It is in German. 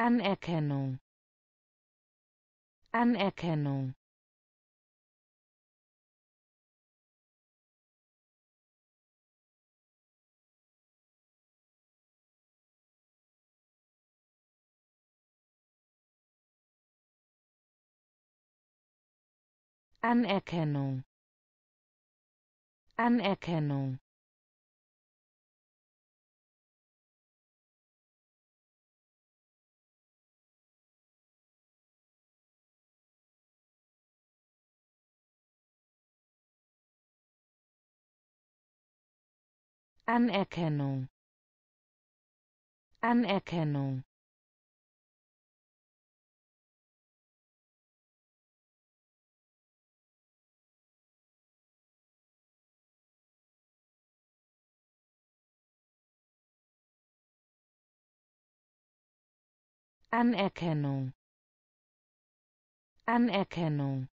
Anerkennung. Anerkennung. Anerkennung. Anerkennung Anerkennung. Anerkennung. Anerkennung. Anerkennung